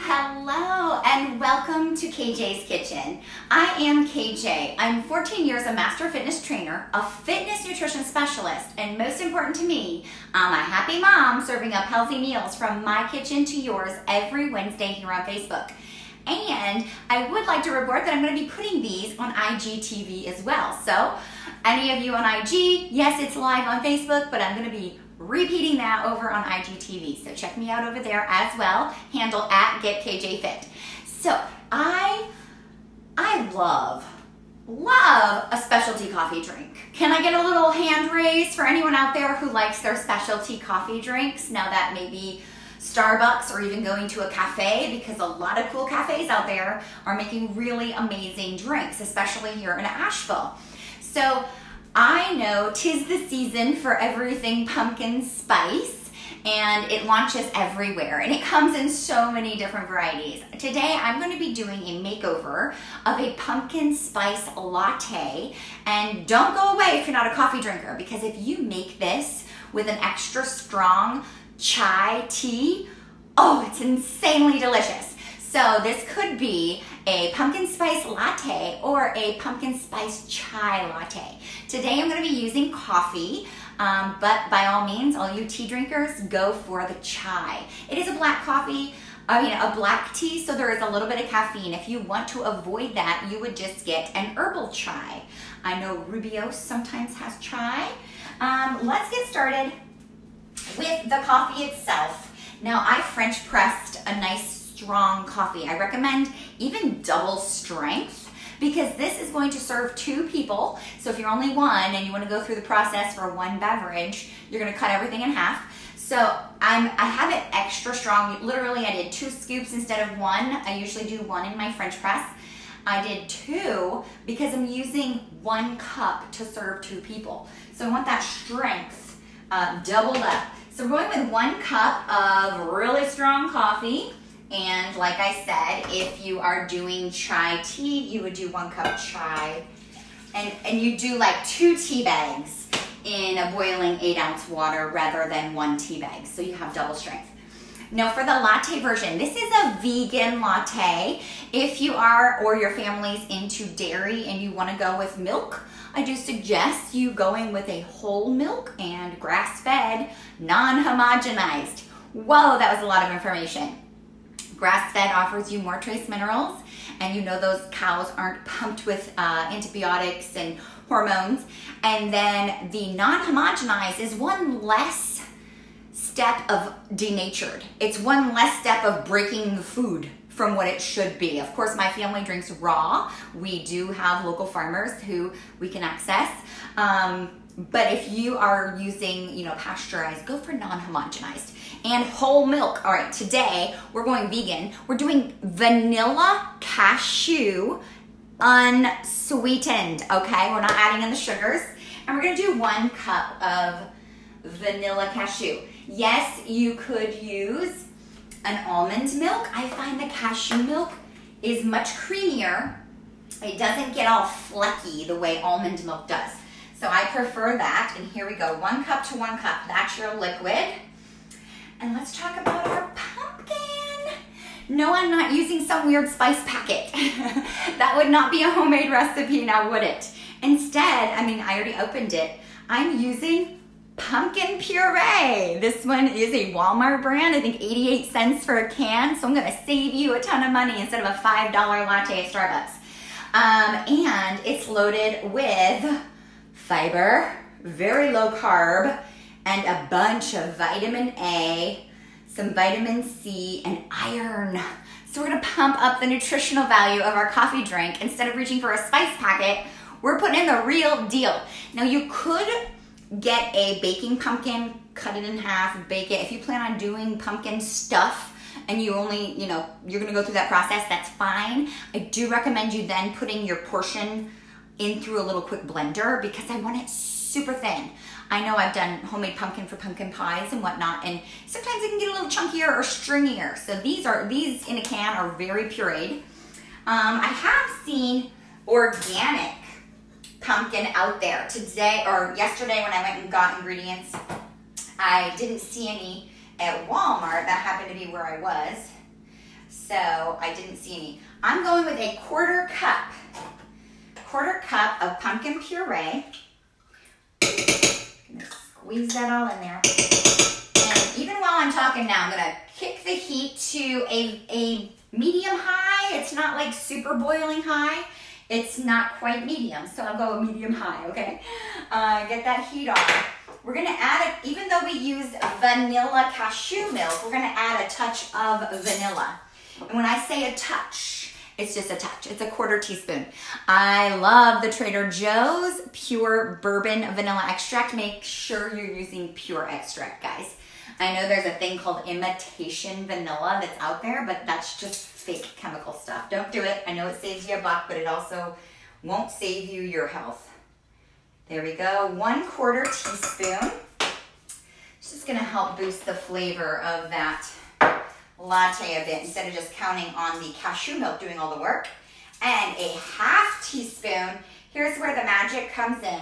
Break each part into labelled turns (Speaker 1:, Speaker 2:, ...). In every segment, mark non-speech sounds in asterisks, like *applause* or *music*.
Speaker 1: Hello and welcome to KJ's Kitchen. I am KJ. I'm 14 years a master fitness trainer, a fitness nutrition specialist, and most important to me, I'm a happy mom serving up healthy meals from my kitchen to yours every Wednesday here on Facebook. And I would like to report that I'm going to be putting these on IGTV as well. So, any of you on IG, yes, it's live on Facebook, but I'm going to be repeating that over on IGTV. So check me out over there as well, handle at GetKJFit. So I, I love, love a specialty coffee drink. Can I get a little hand raise for anyone out there who likes their specialty coffee drinks? Now that may be Starbucks or even going to a cafe because a lot of cool cafes out there are making really amazing drinks, especially here in Asheville. So I know tis the season for everything pumpkin spice and it launches everywhere and it comes in so many different varieties. Today I'm going to be doing a makeover of a pumpkin spice latte and don't go away if you're not a coffee drinker because if you make this with an extra strong chai tea, oh it's insanely delicious. So this could be a pumpkin spice latte or a pumpkin spice chai latte. Today I'm going to be using coffee, um, but by all means, all you tea drinkers, go for the chai. It is a black coffee, I mean a black tea, so there is a little bit of caffeine. If you want to avoid that, you would just get an herbal chai. I know Rubio sometimes has chai. Um, let's get started with the coffee itself. Now I French pressed a nice strong coffee. I recommend even double strength because this is going to serve two people. So if you're only one and you want to go through the process for one beverage, you're going to cut everything in half. So I'm, I have it extra strong. Literally, I did two scoops instead of one. I usually do one in my French press. I did two because I'm using one cup to serve two people. So I want that strength uh, doubled up. So we're going with one cup of really strong coffee. And like I said, if you are doing chai tea, you would do one cup chai. And, and you do like two tea bags in a boiling eight ounce water rather than one tea bag. So you have double strength. Now for the latte version, this is a vegan latte. If you are or your family's into dairy and you wanna go with milk, I do suggest you going with a whole milk and grass-fed, non-homogenized. Whoa, that was a lot of information. Grass fed offers you more trace minerals, and you know those cows aren't pumped with uh, antibiotics and hormones. And then the non homogenized is one less step of denatured, it's one less step of breaking the food from what it should be. Of course, my family drinks raw. We do have local farmers who we can access. Um, but if you are using, you know, pasteurized, go for non-homogenized and whole milk. All right, today we're going vegan. We're doing vanilla cashew unsweetened, okay? We're not adding in the sugars. And we're gonna do one cup of vanilla cashew. Yes, you could use an almond milk. I find the cashew milk is much creamier. It doesn't get all flecky the way almond milk does. So I prefer that. And here we go, one cup to one cup. That's your liquid. And let's talk about our pumpkin. No, I'm not using some weird spice packet. *laughs* that would not be a homemade recipe now, would it? Instead, I mean, I already opened it. I'm using pumpkin puree. This one is a Walmart brand, I think 88 cents for a can. So I'm gonna save you a ton of money instead of a $5 latte at Starbucks. Um, and it's loaded with fiber, very low carb, and a bunch of vitamin A, some vitamin C, and iron. So we're gonna pump up the nutritional value of our coffee drink. Instead of reaching for a spice packet, we're putting in the real deal. Now you could get a baking pumpkin, cut it in half, bake it. If you plan on doing pumpkin stuff, and you only, you know, you're gonna go through that process, that's fine. I do recommend you then putting your portion in through a little quick blender because I want it super thin. I know I've done homemade pumpkin for pumpkin pies and whatnot, and sometimes it can get a little chunkier or stringier. So these are these in a can are very pureed. Um, I have seen organic pumpkin out there today or yesterday when I went and got ingredients. I didn't see any at Walmart. That happened to be where I was. So I didn't see any. I'm going with a quarter cup, quarter cup of pumpkin puree. Squeeze that all in there. And even while I'm talking now, I'm gonna kick the heat to a, a medium high. It's not like super boiling high. It's not quite medium, so I'll go medium high, okay? Uh, get that heat on. We're gonna add it, even though we used vanilla cashew milk, we're gonna add a touch of vanilla. And when I say a touch, it's just a touch. It's a quarter teaspoon. I love the Trader Joe's pure bourbon vanilla extract. Make sure you're using pure extract, guys. I know there's a thing called imitation vanilla that's out there, but that's just fake chemical stuff. Don't do it. I know it saves you a buck, but it also won't save you your health. There we go. One quarter teaspoon. It's just gonna help boost the flavor of that latte a bit instead of just counting on the cashew milk doing all the work. And a half teaspoon. Here's where the magic comes in.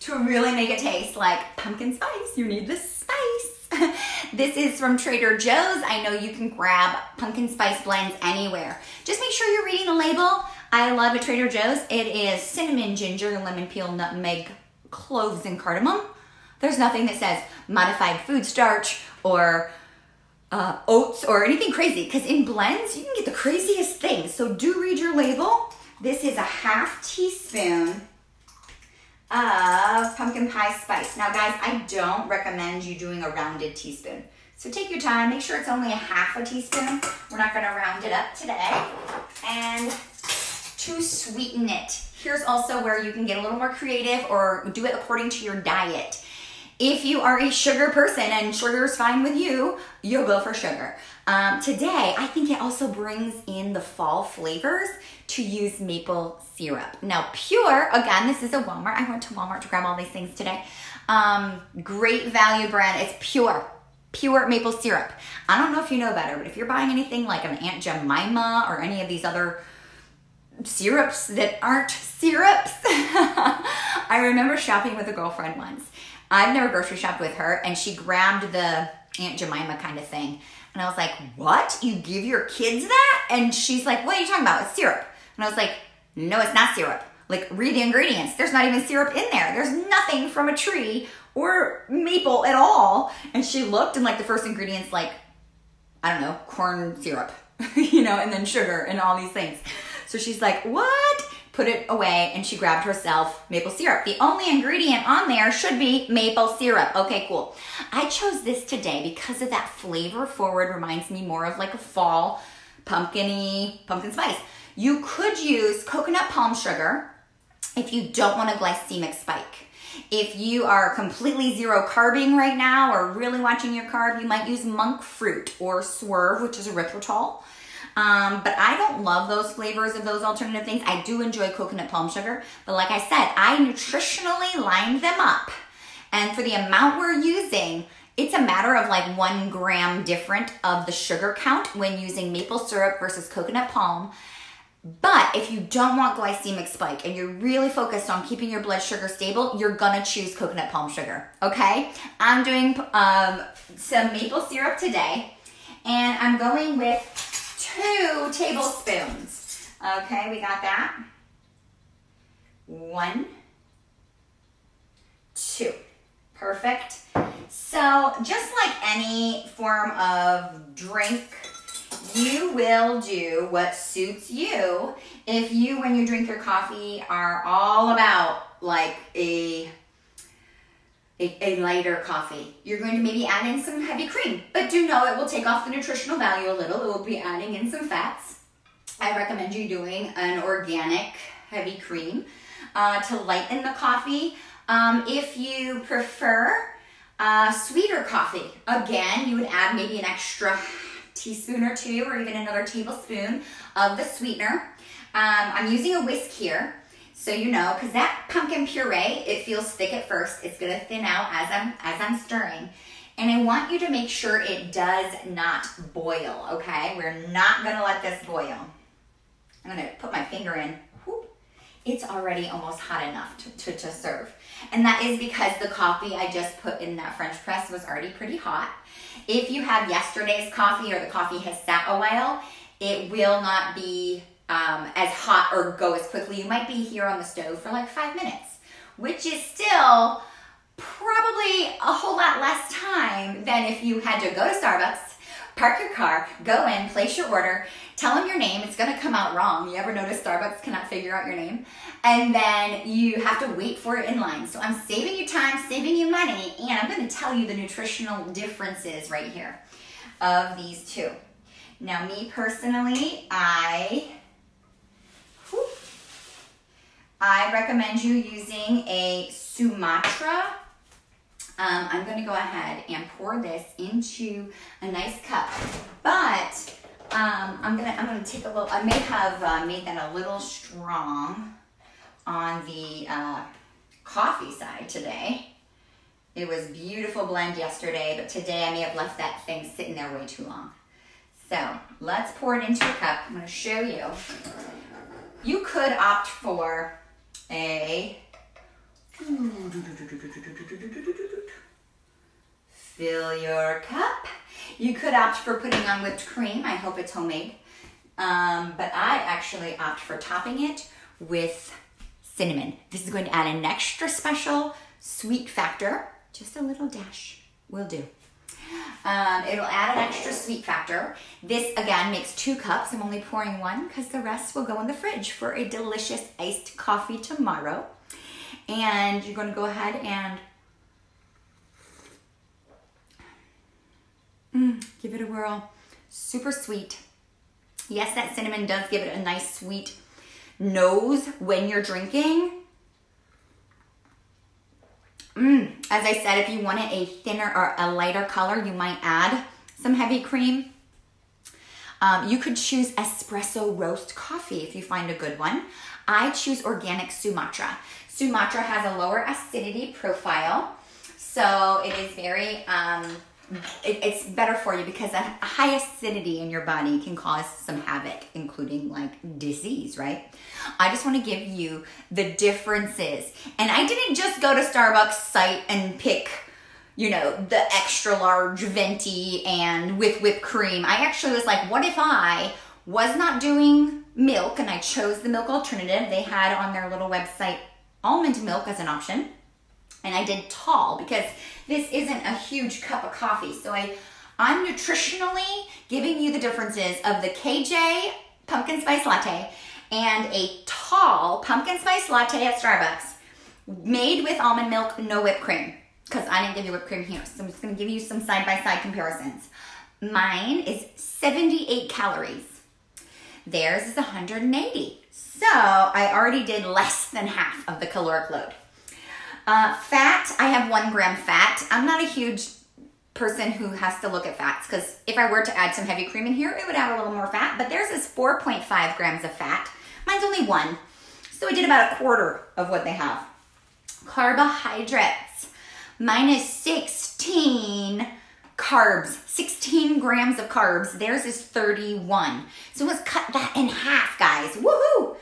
Speaker 1: To really make it taste like pumpkin spice, you need the spice. *laughs* this is from Trader Joe's. I know you can grab pumpkin spice blends anywhere. Just make sure you're reading the label. I love a Trader Joe's. It is cinnamon, ginger, lemon peel, nutmeg, cloves, and cardamom. There's nothing that says modified food starch or uh, oats or anything crazy because in blends you can get the craziest things. So do read your label. This is a half teaspoon of pumpkin pie spice. Now guys, I don't recommend you doing a rounded teaspoon. So take your time, make sure it's only a half a teaspoon. We're not gonna round it up today. And to sweeten it, here's also where you can get a little more creative or do it according to your diet. If you are a sugar person and sugar is fine with you, you'll go for sugar. Um, today, I think it also brings in the fall flavors to use maple syrup. Now, Pure, again, this is a Walmart. I went to Walmart to grab all these things today. Um, great value brand. It's Pure. Pure maple syrup. I don't know if you know better, but if you're buying anything like an Aunt Jemima or any of these other syrups that aren't syrups, *laughs* I remember shopping with a girlfriend once I've never grocery shopped with her, and she grabbed the Aunt Jemima kind of thing. And I was like, What? You give your kids that? And she's like, What are you talking about? It's syrup. And I was like, No, it's not syrup. Like, read the ingredients. There's not even syrup in there. There's nothing from a tree or maple at all. And she looked, and like the first ingredients, like, I don't know, corn syrup, *laughs* you know, and then sugar and all these things. So she's like, What? Put it away, and she grabbed herself maple syrup. The only ingredient on there should be maple syrup. Okay, cool. I chose this today because of that flavor forward reminds me more of like a fall pumpkiny pumpkin spice. You could use coconut palm sugar if you don't want a glycemic spike. If you are completely zero carbing right now or really watching your carb, you might use monk fruit or swerve, which is erythritol. Um, but I don't love those flavors of those alternative things. I do enjoy coconut palm sugar, but like I said, I nutritionally lined them up. And for the amount we're using, it's a matter of like one gram different of the sugar count when using maple syrup versus coconut palm. But if you don't want glycemic spike and you're really focused on keeping your blood sugar stable, you're gonna choose coconut palm sugar, okay? I'm doing um, some maple syrup today and I'm going with two tablespoons. Okay, we got that. One, two. Perfect. So just like any form of drink, you will do what suits you. If you, when you drink your coffee, are all about like a a, a, lighter coffee. You're going to maybe add in some heavy cream, but do know it will take off the nutritional value a little. It will be adding in some fats. I recommend you doing an organic heavy cream uh, to lighten the coffee. Um, if you prefer uh, sweeter coffee, again, you would add maybe an extra teaspoon or two or even another tablespoon of the sweetener. Um, I'm using a whisk here. So you know, because that pumpkin puree, it feels thick at first. It's gonna thin out as I'm, as I'm stirring. And I want you to make sure it does not boil, okay? We're not gonna let this boil. I'm gonna put my finger in. Whoop. it's already almost hot enough to, to, to serve. And that is because the coffee I just put in that French press was already pretty hot. If you have yesterday's coffee or the coffee has sat a while, it will not be um, as hot or go as quickly. You might be here on the stove for like five minutes, which is still probably a whole lot less time than if you had to go to Starbucks park your car, go in, place your order, tell them your name. It's going to come out wrong. You ever notice Starbucks cannot figure out your name? And then you have to wait for it in line. So I'm saving you time, saving you money, and I'm going to tell you the nutritional differences right here of these two. Now, me personally, I I recommend you using a Sumatra um, I'm going to go ahead and pour this into a nice cup. But um, I'm going to I'm gonna take a little, I may have uh, made that a little strong on the uh, coffee side today. It was beautiful blend yesterday, but today I may have left that thing sitting there way too long. So let's pour it into a cup. I'm going to show you. You could opt for a Fill your cup. You could opt for putting on whipped cream. I hope it's homemade. Um, but I actually opt for topping it with cinnamon. This is going to add an extra special sweet factor. Just a little dash will do. Um, it'll add an extra sweet factor. This again makes two cups. I'm only pouring one because the rest will go in the fridge for a delicious iced coffee tomorrow. And you're going to go ahead and mm, give it a whirl. Super sweet. Yes, that cinnamon does give it a nice sweet nose when you're drinking. Mm, as I said, if you wanted a thinner or a lighter color, you might add some heavy cream. Um, you could choose espresso roast coffee if you find a good one. I choose organic Sumatra. Sumatra has a lower acidity profile, so it is very, um, it, it's better for you because a high acidity in your body can cause some havoc, including like disease, right? I just want to give you the differences. And I didn't just go to Starbucks site and pick you know, the extra large venti and with whipped cream. I actually was like, what if I was not doing milk and I chose the milk alternative they had on their little website almond milk as an option. And I did tall because this isn't a huge cup of coffee. So I, I'm nutritionally giving you the differences of the KJ pumpkin spice latte and a tall pumpkin spice latte at Starbucks made with almond milk, no whipped cream. Because I didn't give you whipped cream here. So I'm just going to give you some side by side comparisons. Mine is 78 calories. Theirs is 180. So I already did less than half of the caloric load. Uh, fat, I have one gram fat. I'm not a huge person who has to look at fats because if I were to add some heavy cream in here, it would add a little more fat, but theirs is 4.5 grams of fat. Mine's only one. So I did about a quarter of what they have. Carbohydrates, 16 carbs, 16 grams of carbs. Theirs is 31. So let's cut that in half, guys. Woohoo!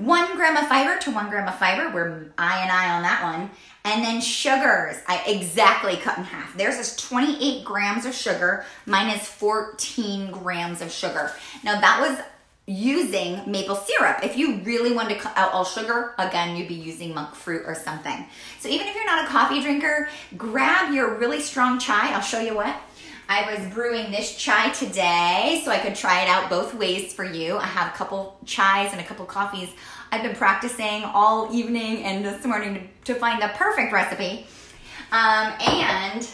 Speaker 1: One gram of fiber to one gram of fiber. We're I and I on that one. And then sugars, I exactly cut in half. Theirs is 28 grams of sugar. Mine is 14 grams of sugar. Now that was using maple syrup. If you really wanted to cut out all sugar, again, you'd be using monk fruit or something. So even if you're not a coffee drinker, grab your really strong chai. I'll show you what. I was brewing this chai today so I could try it out both ways for you. I have a couple chais and a couple coffees. I've been practicing all evening and this morning to, find the perfect recipe. Um, and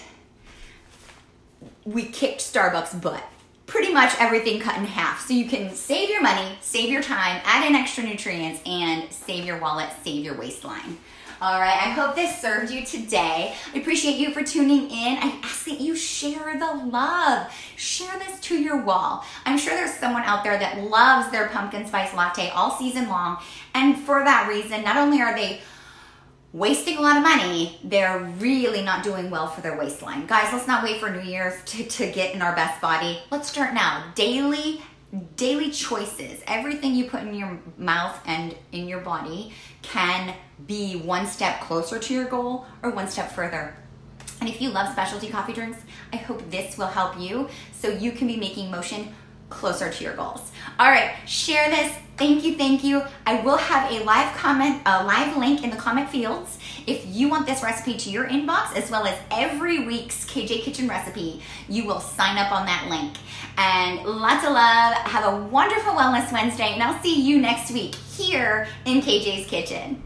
Speaker 1: we kicked Starbucks butt pretty much everything cut in half. So you can save your money, save your time, add in extra nutrients, and save your wallet, save your waistline. All right, I hope this served you today. I appreciate you for tuning in. I ask that you share the love. Share this to your wall. I'm sure there's someone out there that loves their pumpkin spice latte all season long. And for that reason, not only are they wasting a lot of money, they're really not doing well for their waistline. Guys, let's not wait for New Year's to, to get in our best body. Let's start now. Daily daily choices, everything you put in your mouth and in your body can be one step closer to your goal or one step further. And if you love specialty coffee drinks, I hope this will help you so you can be making motion closer to your goals. All right, share this. Thank you, thank you. I will have a live comment, a live link in the comment fields if you want this recipe to your inbox as well as every week's KJ Kitchen recipe. You will sign up on that link. And lots of love. Have a wonderful Wellness Wednesday, and I'll see you next week here in KJ's Kitchen.